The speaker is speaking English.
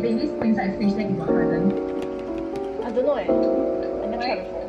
Baby swings like fish then you got harden? I don't know eh. I never try before.